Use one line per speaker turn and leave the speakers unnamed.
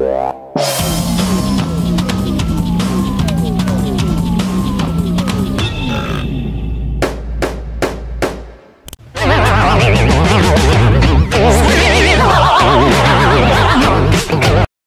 Yeah.